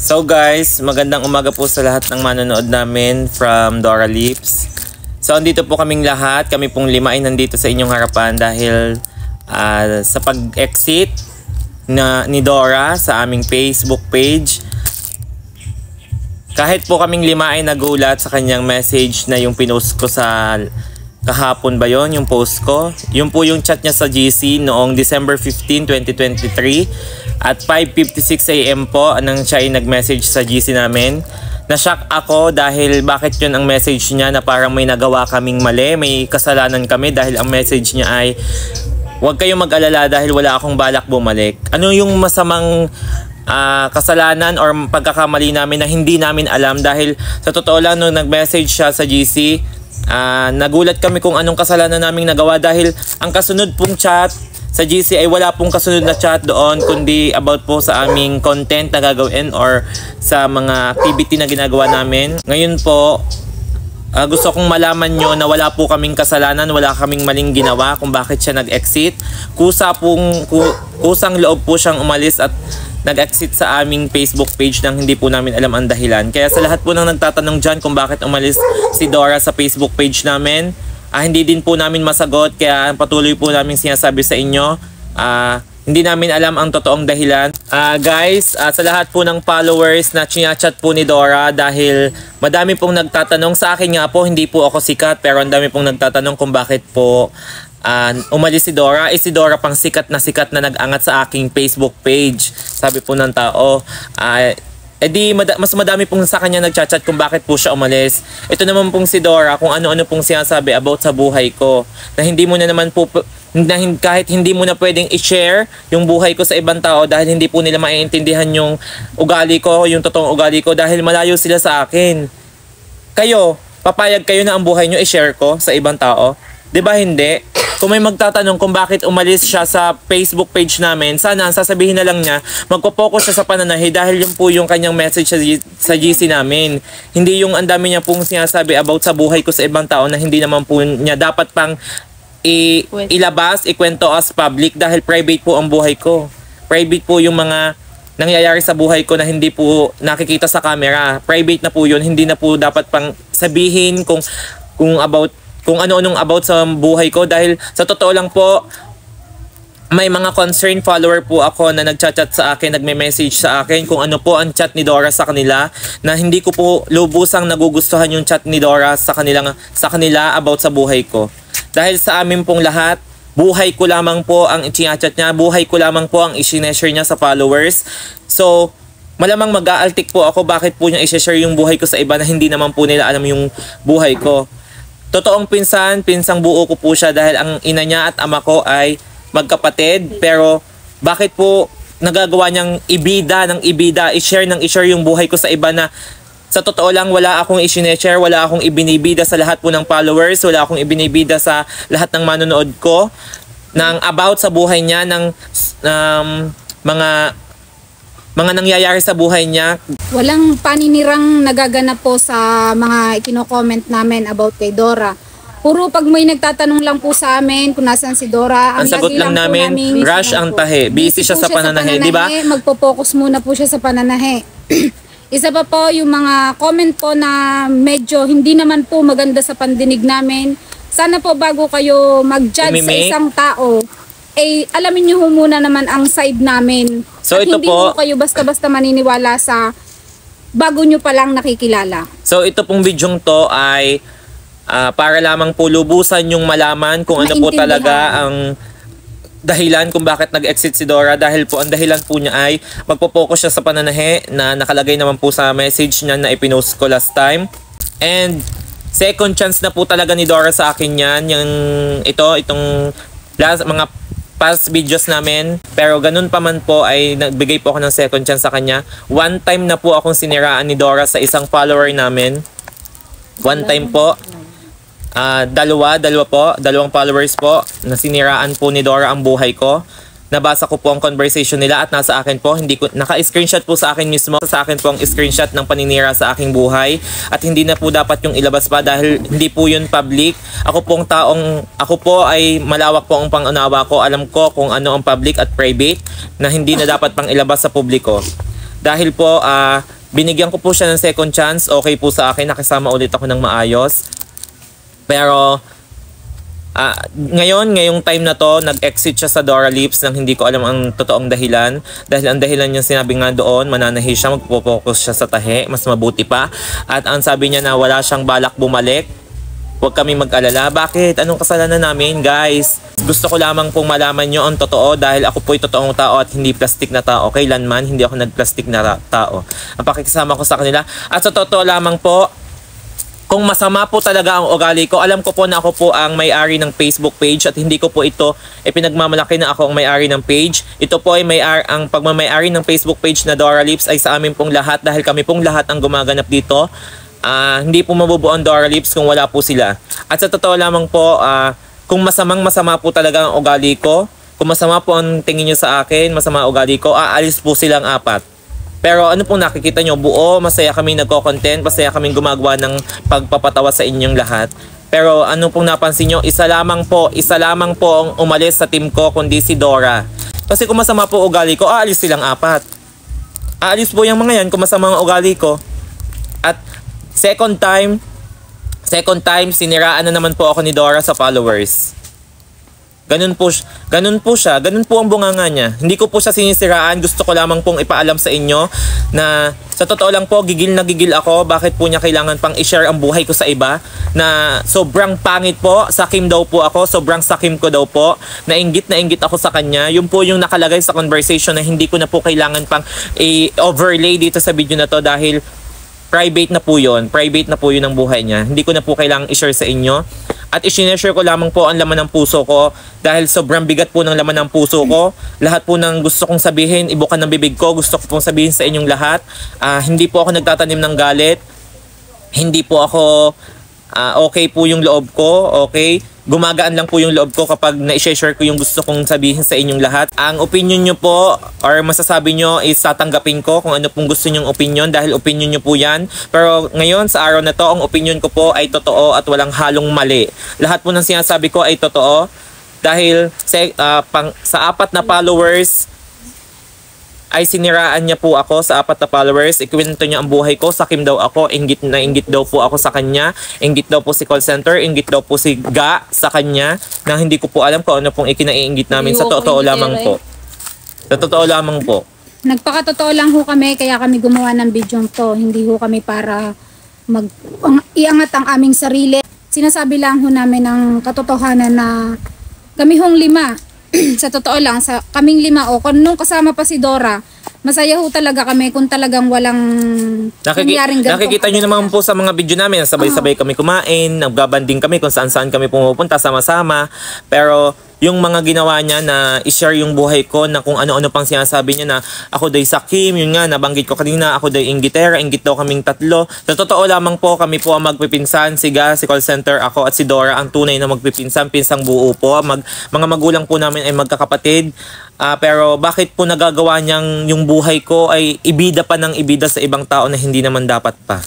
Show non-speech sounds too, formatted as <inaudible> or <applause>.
So guys, magandang umaga po sa lahat ng manonood namin from Dora Lips. So andito po kaming lahat, kami pong lima ay nandito sa inyong harapan dahil ah, sa pag-exit na ni Dora sa aming Facebook page. Kahit po kaming lima ay nagulat sa kanyang message na yung pinost ko sa kahapon ba yon yung post ko. Yun po yung chat niya sa GC noong December 15, 2023 at 5.56 a.m. po nang siya ay nag-message sa GC namin. Na-shock ako dahil bakit yun ang message niya na parang may nagawa kaming mali, may kasalanan kami dahil ang message niya ay Huwag kayong mag-alala dahil wala akong balak bumalik. Ano yung masamang ah, kasalanan or pagkakamali namin na hindi namin alam dahil sa totoo lang nung nag-message siya sa GC, ah, nagulat kami kung anong kasalanan naming nagawa dahil ang kasunod pong chat sa GC ay wala pong kasunod na chat doon kundi about po sa aming content na gagawin or sa mga activity na ginagawa namin. Ngayon po, Ah, gusto kong malaman nyo na wala po kaming kasalanan, wala kaming maling ginawa kung bakit siya nag-exit. Kusa pong, ku, kusang loob po siyang umalis at nag-exit sa aming Facebook page nang hindi po namin alam ang dahilan. Kaya sa lahat po nang nagtatanong dyan kung bakit umalis si Dora sa Facebook page namin, ah, hindi din po namin masagot kaya patuloy po namin sinasabi sa inyo. Ah, hindi namin alam ang totoong dahilan. Ah, guys, ah, sa lahat po ng followers na chinachat po ni Dora dahil madami pong nagtatanong sa akin nga po, hindi po ako sikat pero ang dami pong nagtatanong kung bakit po ah, umalis si Dora. Eh si Dora pang sikat na sikat na nag-angat sa aking Facebook page. Sabi po ng tao, ah, eh di mada- mas madami pong sa kanya nagchat-chat kung bakit po siya umalis. Ito naman pong si Dora kung ano-ano pong sinasabi about sa buhay ko. Na hindi mo na naman po na hin- kahit hindi mo na pwedeng i-share yung buhay ko sa ibang tao dahil hindi po nila maiintindihan yung ugali ko, yung totoong ugali ko dahil malayo sila sa akin. Kayo, papayag kayo na ang buhay nyo i-share ko sa ibang tao? 'Di ba hindi? Kung may magtatanong kung bakit umalis siya sa Facebook page namin, sana ang sasabihin na lang niya, magpo-focus siya sa pananahi dahil yun po yung kanyang message sa, G- sa GC namin. Hindi yung ang dami niya pong sinasabi about sa buhay ko sa ibang tao na hindi naman po niya dapat pang i- ilabas, ikwento as public dahil private po ang buhay ko. Private po yung mga nangyayari sa buhay ko na hindi po nakikita sa camera. Private na po yun, hindi na po dapat pang sabihin kung kung about kung ano-anong about sa buhay ko dahil sa totoo lang po may mga concerned follower po ako na nagchat-chat sa akin, nagme-message sa akin kung ano po ang chat ni Dora sa kanila na hindi ko po lubusang nagugustuhan yung chat ni Dora sa kanila, sa kanila about sa buhay ko. Dahil sa amin pong lahat, buhay ko lamang po ang chat niya, buhay ko lamang po ang isineshare niya sa followers. So, malamang mag-aaltik po ako bakit po niya i-share yung buhay ko sa iba na hindi naman po nila alam yung buhay ko. Totoong pinsan, pinsang buo ko po siya dahil ang ina niya at ama ko ay magkapatid. Pero bakit po nagagawa niyang ibida ng ibida, i-share ng i-share yung buhay ko sa iba na sa totoo lang wala akong i-share, wala akong ibinibida sa lahat po ng followers, wala akong ibinibida sa lahat ng manonood ko ng about sa buhay niya ng um, mga mga nangyayari sa buhay niya Walang paninirang nagaganap po sa mga ikino-comment namin about kay Dora. Puro pag may nagtatanong lang po sa amin kung nasan si Dora, Ang sagot lagi lang po namin, naming- rush ang tahe. Busy siya po sa pananahe, di ba? Magpo-focus muna po siya sa pananahe. <clears throat> Isa pa po yung mga comment po na medyo hindi naman po maganda sa pandinig namin. Sana po bago kayo mag-judge sa isang tao, eh alamin niyo muna naman ang side namin. So, At ito hindi po- po kayo basta-basta maniniwala sa bago nyo palang nakikilala. So ito pong bidyong to ay ah, para lamang po lubusan yung malaman kung ano po talaga ang dahilan kung bakit nag-exit si Dora dahil po ang dahilan po niya ay magpo-focus siya sa pananahe na nakalagay naman po sa message niya na ipinost ko last time. And second chance na po talaga ni Dora sa akin yan, yung ito, itong last, mga past videos namin. Pero ganun pa man po ay nagbigay po ako ng second chance sa kanya. One time na po akong siniraan ni Dora sa isang follower namin. One time po. Ah, dalawa, dalawa po, dalawang followers po. Nasiniraan po ni Dora ang buhay ko. Nabasa ko po ang conversation nila at nasa akin po, hindi ko naka-screenshot po sa akin mismo. Sa akin po ang screenshot ng paninira sa aking buhay at hindi na po dapat yung ilabas pa dahil hindi po yun public. Ako pong taong ako po ay malawak po ang pangunawa ko. Alam ko kung ano ang public at private na hindi na dapat pang ilabas sa publiko. Dahil po, ah, binigyan ko po siya ng second chance. Okay po sa akin, nakisama ulit ako ng maayos. Pero, ah, ngayon, ngayong time na to, nag-exit siya sa Dora Lips nang hindi ko alam ang totoong dahilan. Dahil ang dahilan niya sinabi nga doon, mananahi siya, magpo-focus siya sa tahe, mas mabuti pa. At ang sabi niya na wala siyang balak bumalik, Huwag kami mag-alala. Bakit? Anong kasalanan namin, guys? Gusto ko lamang pong malaman nyo ang totoo dahil ako po'y totoong tao at hindi plastic na tao. Kailanman, hindi ako nag-plastic na tao. Ang pakikisama ko sa kanila. At sa totoo lamang po, kung masama po talaga ang ugali ko, alam ko po na ako po ang may-ari ng Facebook page at hindi ko po ito ipinagmamalaki na ako ang may-ari ng page. Ito po ay may ang pagmamay-ari ng Facebook page na Dora Lips ay sa amin pong lahat dahil kami pong lahat ang gumaganap dito. Ah, hindi po mabubuo ang Dora Lips kung wala po sila. At sa totoo lamang po, ah, kung masamang masama po talaga ang ugali ko, kung masama po ang tingin nyo sa akin, masama ugali ko, aalis po silang apat. Pero ano pong nakikita nyo, buo, masaya kami nagko-content, masaya kaming gumagawa ng pagpapatawa sa inyong lahat. Pero ano pong napansin nyo, isa lamang po, isa lamang po ang umalis sa team ko, kundi si Dora. Kasi kung masama po ugali ko, aalis silang apat. Aalis po yung mga yan kung masama ang ugali ko. At second time, second time, siniraan na naman po ako ni Dora sa followers. Ganun po, ganun po siya, ganun po ang bunganga niya. Hindi ko po siya sinisiraan, gusto ko lamang pong ipaalam sa inyo na sa totoo lang po, gigil na gigil ako. Bakit po niya kailangan pang i-share ang buhay ko sa iba? Na sobrang pangit po, sakim daw po ako, sobrang sakim ko daw po. Nainggit na inggit ako sa kanya. Yun po yung nakalagay sa conversation na hindi ko na po kailangan pang i-overlay dito sa video na to dahil private na po yun. Private na po yun ang buhay niya. Hindi ko na po kailangang i-share sa inyo. At i-share ko lamang po ang laman ng puso ko dahil sobrang bigat po ng laman ng puso ko. Lahat po ng gusto kong sabihin, ibukan ng bibig ko, gusto ko pong sabihin sa inyong lahat. Ah, hindi po ako nagtatanim ng galit. Hindi po ako ah, okay po yung loob ko, okay? Gumagaan lang po yung loob ko kapag na-share ko yung gusto kong sabihin sa inyong lahat. Ang opinion nyo po or masasabi nyo is tatanggapin ko kung ano pong gusto nyong opinion dahil opinion nyo po yan. Pero ngayon sa araw na to, ang opinion ko po ay totoo at walang halong mali. Lahat po ng sinasabi ko ay totoo dahil sa, ah, pang, sa apat na followers ay siniraan niya po ako sa apat na followers. Ikwento niya ang buhay ko. Sakim daw ako. Inggit na inggit daw po ako sa kanya. Inggit daw po si call center. Inggit daw po si Ga sa kanya. Na hindi ko po alam kung ano pong ikinaiinggit namin. Sa totoo lamang po. Sa totoo lamang po. Nagpakatotoo lang ho kami kaya kami gumawa ng video to. Hindi ho kami para mag ang- iangat ang aming sarili. Sinasabi lang ho namin ng katotohanan na kami hong lima. Sa totoo lang, sa kaming lima o kung nung kasama pa si Dora, masaya ho talaga kami kung talagang walang Nakiki- nangyaring ganito. nakikita nyo naman po sa mga video namin, sabay-sabay kami kumain, nagbabanding kami kung saan-saan kami pumupunta sama-sama. Pero yung mga ginawa niya na i-share yung buhay ko na kung ano-ano pang sinasabi niya na ako day sakim, yun nga, nabanggit ko kanina, ako day inggitera, inggit daw kaming tatlo. Sa totoo lamang po, kami po ang magpipinsan, si Ga, si call center, ako at si Dora, ang tunay na magpipinsan, pinsang buo po. Mag, mga magulang po namin ay magkakapatid. Ah, pero bakit po nagagawa niyang yung buhay ko ay ibida pa ng ibida sa ibang tao na hindi naman dapat pa?